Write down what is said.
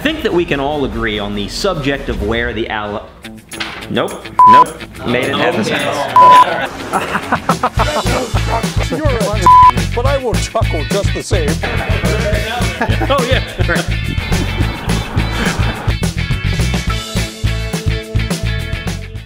I think that we can all agree on the subject of where the al. Nope, nope, made it happen. You're a but I will chuckle just the same. oh yeah.